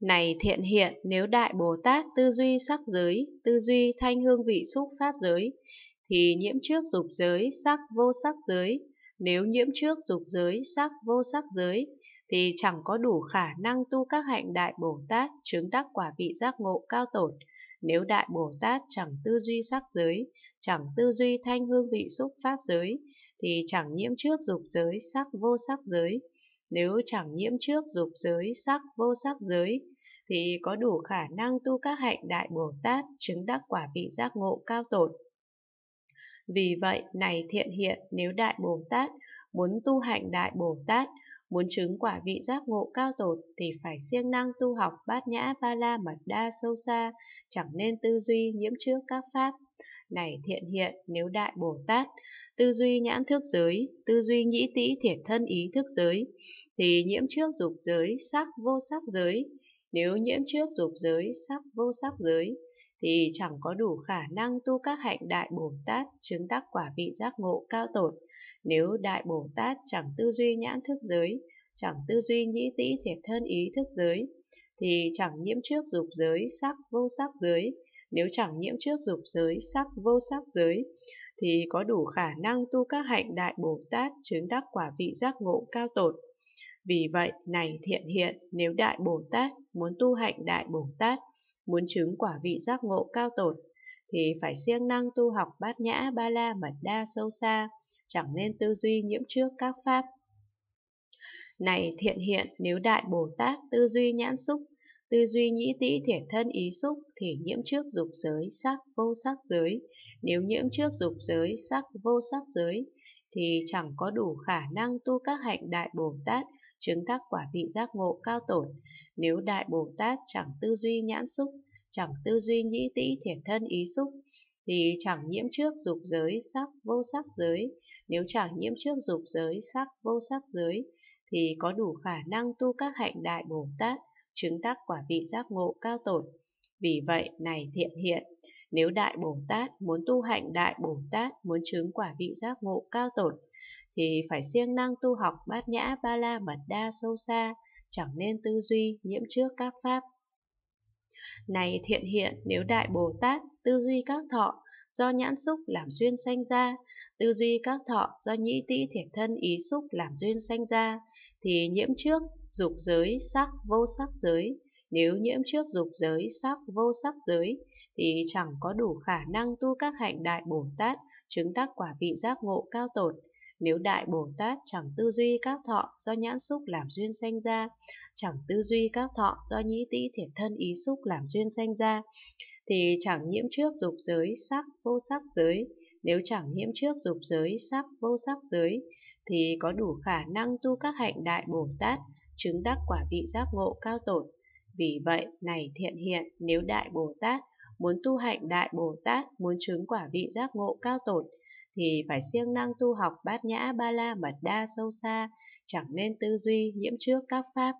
Này thiện hiện, nếu Đại Bồ Tát tư duy sắc giới, tư duy thanh hương vị xúc pháp giới, thì nhiễm trước dục giới, sắc vô sắc giới. Nếu nhiễm trước dục giới, sắc vô sắc giới, thì chẳng có đủ khả năng tu các hạnh Đại Bồ Tát chứng đắc quả vị giác ngộ cao tổn Nếu Đại Bồ Tát chẳng tư duy sắc giới, chẳng tư duy thanh hương vị xúc pháp giới, thì chẳng nhiễm trước dục giới, sắc vô sắc giới. Nếu chẳng nhiễm trước dục giới, sắc vô sắc giới, thì có đủ khả năng tu các hạnh Đại Bồ Tát chứng đắc quả vị giác ngộ cao tột. Vì vậy, này thiện hiện, nếu Đại Bồ Tát muốn tu hạnh Đại Bồ Tát, muốn chứng quả vị giác ngộ cao tột thì phải siêng năng tu học bát nhã ba la mật đa sâu xa, chẳng nên tư duy nhiễm trước các pháp. Này thiện hiện, nếu Đại Bồ Tát tư duy nhãn thức giới, tư duy nhĩ tĩ thiệt thân ý thức giới, thì nhiễm trước dục giới, sắc vô sắc giới. Nếu nhiễm trước dục giới, sắc vô sắc giới, thì chẳng có đủ khả năng tu các hạnh Đại Bồ Tát chứng đắc quả vị giác ngộ cao tột. Nếu Đại Bồ Tát chẳng tư duy nhãn thức giới, chẳng tư duy nhĩ tĩ thiệt thân ý thức giới, thì chẳng nhiễm trước dục giới, sắc vô sắc giới. Nếu chẳng nhiễm trước dục giới, sắc vô sắc giới, thì có đủ khả năng tu các hạnh Đại Bồ Tát chứng đắc quả vị giác ngộ cao tột. Vì vậy, này thiện hiện, nếu Đại Bồ Tát muốn tu hạnh Đại Bồ Tát, muốn chứng quả vị giác ngộ cao tột, thì phải siêng năng tu học bát nhã ba la mật đa sâu xa, chẳng nên tư duy nhiễm trước các pháp. Này thiện hiện, nếu Đại Bồ Tát tư duy nhãn xúc, tư duy nhĩ tĩ thể thân ý xúc thì nhiễm trước dục giới, sắc vô sắc giới. Nếu nhiễm trước dục giới, sắc vô sắc giới, thì chẳng có đủ khả năng tu các hạnh Đại Bồ Tát chứng đắc quả vị giác ngộ cao tổn. Nếu Đại Bồ Tát chẳng tư duy nhãn xúc, chẳng tư duy nhĩ tĩ thiệt thân ý xúc, thì chẳng nhiễm trước dục giới sắc vô sắc giới. Nếu chẳng nhiễm trước dục giới sắc vô sắc giới, thì có đủ khả năng tu các hạnh Đại Bồ Tát chứng đắc quả vị giác ngộ cao tổn. Vì vậy, này thiện hiện, nếu Đại Bồ Tát muốn tu hạnh Đại Bồ Tát muốn chứng quả vị giác ngộ cao tột thì phải siêng năng tu học bát nhã ba la mật đa sâu xa, chẳng nên tư duy nhiễm trước các pháp. Này thiện hiện, nếu Đại Bồ Tát tư duy các thọ do nhãn xúc làm duyên sanh ra, tư duy các thọ do nhĩ tĩ thiệt thân ý xúc làm duyên sanh ra, thì nhiễm trước dục giới sắc vô sắc giới. Nếu nhiễm trước dục giới sắc vô sắc giới, thì chẳng có đủ khả năng tu các hạnh Đại Bồ Tát chứng đắc quả vị giác ngộ cao tột. Nếu Đại Bồ Tát chẳng tư duy các thọ do nhãn xúc làm duyên sanh ra, chẳng tư duy các thọ do nhĩ tĩ thiệt thân ý xúc làm duyên sanh ra, thì chẳng nhiễm trước dục giới sắc vô sắc giới. Nếu chẳng nhiễm trước dục giới sắc vô sắc giới, thì có đủ khả năng tu các hạnh Đại Bồ Tát chứng đắc quả vị giác ngộ cao tột. Vì vậy, này thiện hiện, nếu Đại Bồ Tát muốn tu hạnh Đại Bồ Tát, muốn chứng quả vị giác ngộ cao tột, thì phải siêng năng tu học bát nhã ba la mật đa sâu xa, chẳng nên tư duy nhiễm trước các pháp.